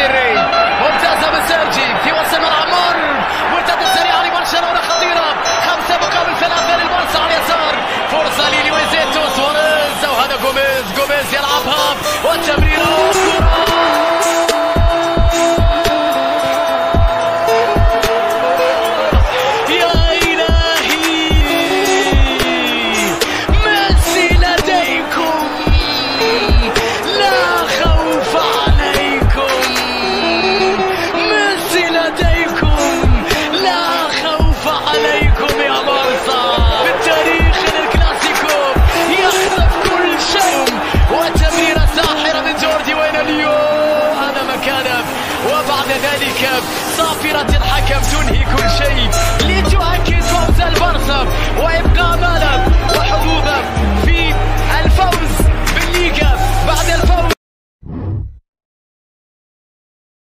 Aguirre. وبعد ذلك صافرة الحكم تنهي كل شيء. لتؤكد